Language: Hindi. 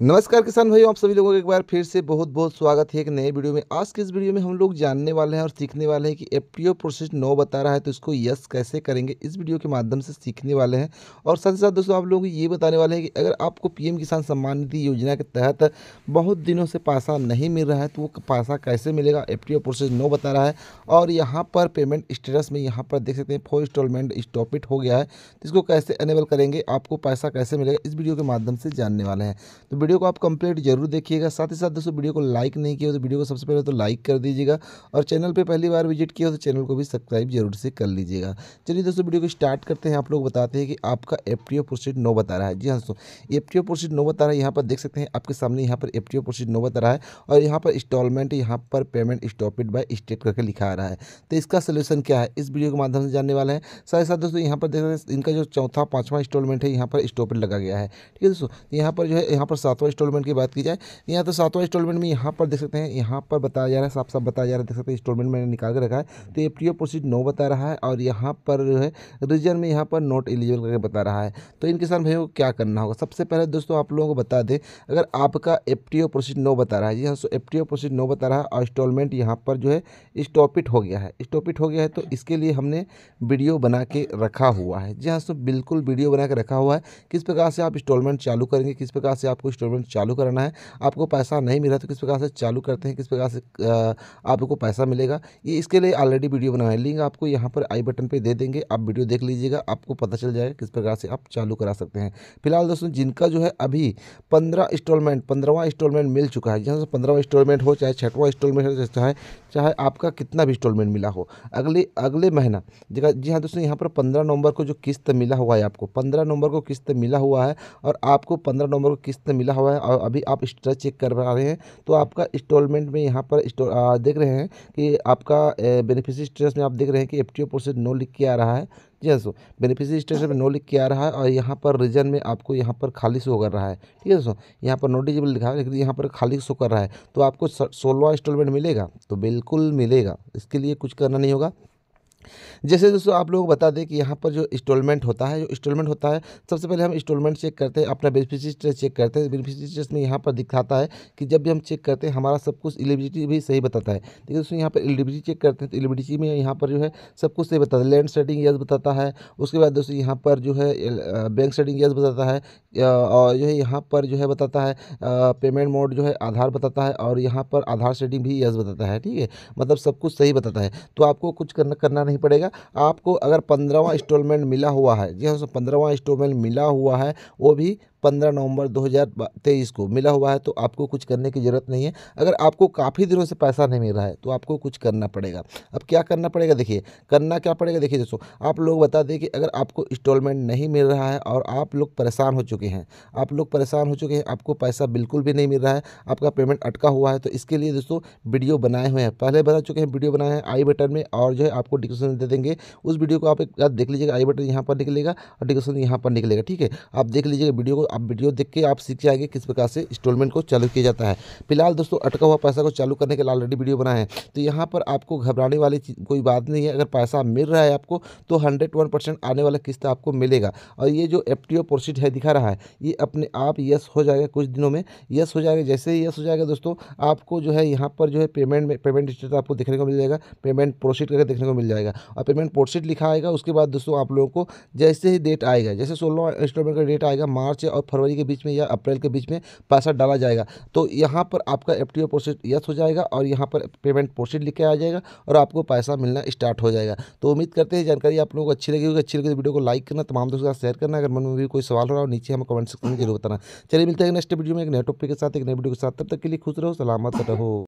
नमस्कार किसान भाइयों, आप सभी लोगों का एक बार फिर से बहुत बहुत स्वागत है एक नए वीडियो में। आज के इस वीडियो में हम लोग जानने वाले हैं और सीखने वाले हैं कि एफ़ प्रोसेस नो बता रहा है तो इसको यस कैसे करेंगे, इस वीडियो के माध्यम से सीखने वाले हैं। और साथ ही साथ दोस्तों, आप लोगों को ये बताने वाले हैं कि अगर आपको पीएम किसान सम्मान निधि योजना के तहत बहुत दिनों से पैसा नहीं मिल रहा है तो वो पैसा कैसे मिलेगा? एफ़ प्रोसेस नो बता रहा है। और यहाँ पर पेमेंट स्टेटस में यहाँ पर देख सकते हैं फोर इंस्टॉलमेंट स्टॉपिट हो गया है। तो इसको कैसे अनेबल करेंगे? आपको पैसा कैसे मिलेगा? इस वीडियो के माध्यम से जानने वाले हैं। तो वीडियो को आप कंप्लीट ज़रूर देखिएगा। साथ ही साथ दोस्तों, वीडियो को लाइक नहीं किया तो वीडियो को सबसे पहले तो लाइक कर दीजिएगा और चैनल पे पहली बार विज़िट किया तो चैनल को भी सब्सक्राइब ज़रूर से कर लीजिएगा। चलिए दोस्तों, वीडियो को स्टार्ट करते हैं। आप लोग बताते हैं कि आपका एफ़ टी प्रोसीड नो बता रहा है। जी हाँ दोस्तों एफ़ टी प्रोसीड नो बता रहा है। यहाँ पर देख सकते हैं, आपके सामने यहाँ पर एफ़ टी प्रोसीड नो बता रहा है और यहाँ पर इंस्टॉलमेंट यहाँ पर पेमेंट स्टॉपिड बाय स्टेट करके लिखा आ रहा है। तो इसका सोल्यूशन क्या है? इस वीडियो के माध्यम से जानने वाले हैं। साथ ही साथ दोस्तों, यहाँ पर देख सकते हैं, इनका जो चौथा, पाँचवा इंस्टॉलमेंट है, यहाँ पर स्टॉपिड लगा गया है। ठीक है दोस्तों, यहाँ पर जो है, यहाँ पर सातवां इंस्टॉलमेंट की बात की जाए, यहाँ तो सातवां इंस्टॉलमेंट में यहाँ पर देख सकते हैं, यहाँ पर बताया जा रहा है साफ़ साफ़ बताया जा रहा है, देख सकते हैं इंस्टॉलमेंट मैंने निकाल कर रखा है तो एफ़ टी प्रोसीड नो बता रहा है और यहाँ पर जो है रीजन में यहाँ पर नोट एलिजिबल करके बता रहा है। तो इन किसान भाइयों को क्या करना होगा? सबसे पहले दोस्तों आप लोगों को बता दें, अगर आपका F T O proceed no बता रहा है, जी हाँ टी ओ प्रोसीड नो बता रहा है और इंस्टॉलमेंट यहाँ पर जो है स्टॉपिट हो गया है स्टॉपिट हो गया है तो इसके लिए हमने वीडियो बना के रखा हुआ है। जी हाँ सो बिल्कुल वीडियो बना के रखा हुआ है, किस प्रकार से आप इंस्टॉलमेंट चालू करेंगे, किस प्रकार से आपको इंस्टॉलमेंट चालू करना है। आपको पैसा नहीं मिला तो किस प्रकार से चालू करते हैं? किस प्रकार से आपको पैसा मिलेगा? ये इसके लिए ऑलरेडी वीडियो बनाया है। लिंक आपको यहाँ पर आई बटन पर दे देंगे। आप वीडियो देख लीजिएगा, आपको पता चल जाएगा किस प्रकार से आप चालू करा सकते हैं। फ़िलहाल दोस्तों, जिनका जो है अभी पंद्रह इंस्टॉलमेंट पंद्रहवा इंस्टॉलमेंट मिल चुका है जहाँ से पंद्रहवा इंस्टॉलमेंट हो, चाहे छठवां इंस्टॉलमेंट हो, चाहे चाहे आपका कितना भी इंस्टॉलमेंट मिला हो, अगले अगले महीना, जगह, जी हाँ दोस्तों, यहाँ पर पंद्रह नवंबर को जो किस्त मिला हुआ है आपको, पंद्रह नवंबर को किस्त मिला हुआ है और आपको पंद्रह नवंबर को किस्त मिला हुआ है और अभी आप स्ट्रेच चेक कर पा रहे हैं तो आपका इंस्टॉलमेंट में यहाँ पर देख रहे हैं कि आपका बेनिफिशियरी स्टेटस में आप देख रहे हैं कि एफ़ प्रोसेस नो लिख के आ रहा है। जी हाँ सो बेनिफिशियरी स्टेटस में नो लिख के आ रहा है और यहाँ पर रीजन में आपको यहाँ पर खाली शो कर रहा है। ठीक है दोस्तों यहाँ पर नोटिजेबल लिखा है, लेकिन यहाँ पर खाली शो कर रहा है। तो आपको सोलवा इंस्टॉलमेंट मिलेगा तो बिल्कुल मिलेगा। इसके लिए कुछ करना नहीं होगा। जैसे दोस्तों, आप लोग बता दें कि यहाँ पर जो इंस्टॉलमेंट होता है, जो इंस्टॉलमेंट होता है, सबसे पहले हम इंस्टॉलमेंट चेक करते हैं, अपना बेनिफिशियरी चेक करते हैं। बेनिफिशियरी में यहाँ पर दिखाता है कि जब भी हम चेक करते हैं, हमारा सब कुछ एलिजिबिलिटी भी सही बताता है। है दोस्तों, यहाँ पर एलिजिबिलिटी चेक करते हैं तो एलिजिबिलिटी में यहाँ पर जो है, सब कुछ सही बताता है। लैंड सेटिंग यस बताता है, उसके बाद दोस्तों यहाँ पर जो है बैंक सेटिंग यस बताता है और जो है यहाँ पर जो है बताता है पेमेंट मोड जो है आधार बताता है, और यहाँ पर आधार सेटिंग भी यस बताता है, ठीक है? मतलब सब कुछ सही बताता है। तो आपको कुछ करना करना नहीं पड़ेगा। आपको अगर पंद्रहवा इंस्टॉलमेंट मिला हुआ है जी हाँ पंद्रहवा इंस्टॉलमेंट मिला हुआ है, वो भी पंद्रह नवंबर 2023 को मिला हुआ है तो आपको कुछ करने की ज़रूरत नहीं है। अगर आपको काफ़ी दिनों से पैसा नहीं मिल रहा है तो आपको कुछ करना पड़ेगा। अब क्या करना पड़ेगा? देखिए, करना क्या पड़ेगा? देखिए दोस्तों, आप लोग बता दें कि अगर आपको इंस्टॉलमेंट नहीं मिल रहा है और आप लोग परेशान हो चुके हैं, आप लोग परेशान हो चुके हैं, आपको पैसा बिल्कुल भी नहीं मिल रहा है, आपका पेमेंट अटका हुआ है तो इसके लिए दोस्तों वीडियो बनाए हुए हैं। पहले बता चुके हैं, वीडियो बनाए हैं, आई बटन में और जो है आपको डिस्क्रिप्शन दे देंगे। उस वीडियो को आप एक देख लीजिएगा, आई बटन यहाँ पर निकलेगा और डिस्क्रिप्शन यहाँ पर निकलेगा, ठीक है? आप देख लीजिएगा वीडियो को आप वीडियो देख के आप सीख जाएँगे किस प्रकार से इंस्टॉलमेंट को चालू किया जाता है। फ़िलहाल दोस्तों, अटका हुआ पैसा को चालू करने के लिए ऑलरेडी वीडियो बनाए हैं। तो यहाँ पर आपको घबराने वाली कोई बात नहीं है। अगर पैसा मिल रहा है आपको तो हंड्रेड वन परसेंट आने वाला किस्त आपको मिलेगा। और ये जो एफ़ टी है, दिखा रहा है, ये अपने आप यस हो जाएगा कुछ दिनों में। यस हो जाएगा, जैसे ही यस हो जाएगा दोस्तों, आपको जो है यहाँ पर जो है पेमेंट में पेमेंट स्टेटस आपको देखने को मिल जाएगा। पेमेंट प्रोसीड करके देखने को मिल जाएगा। और पेमेंट प्रोसीड लिखा आएगा, उसके बाद दोस्तों आप लोगों को जैसे ही डेट आएगा, जैसे सोलह इंस्टॉलमेंट का डेट आएगा, मार्च और फरवरी के बीच में या अप्रैल के बीच में पैसा डाला जाएगा। तो यहाँ पर आपका एफ़ प्रोसेस यस हो जाएगा और यहाँ पर पेमेंट प्रोसेस लिख के आ जाएगा और आपको पैसा मिलना स्टार्ट हो जाएगा। तो उम्मीद करते हैं जानकारी आप लोगों को अच्छी लगी होगी। अच्छी लगी तो वीडियो को लाइक करना, तमाम दोस्तों के साथ शेयर करना। अगर मन में भी कोई सवाल हो रहा हो, नीचे हमें कमेंट सेक्शन में ज़रूर बताना। चलिए मिलते हैं नेक्स्ट वीडियो में एक नए टॉपिक के साथ, एक नए वीडियो के साथ। तब तक के लिए खुश रहो, सलामत रहो।